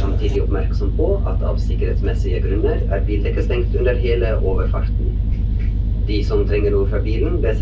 gjør samtidig oppmerksom på at av sikkerhetsmessige grunner er bildekket stengt under hele overfarten. De som trenger noe fra bilen, bes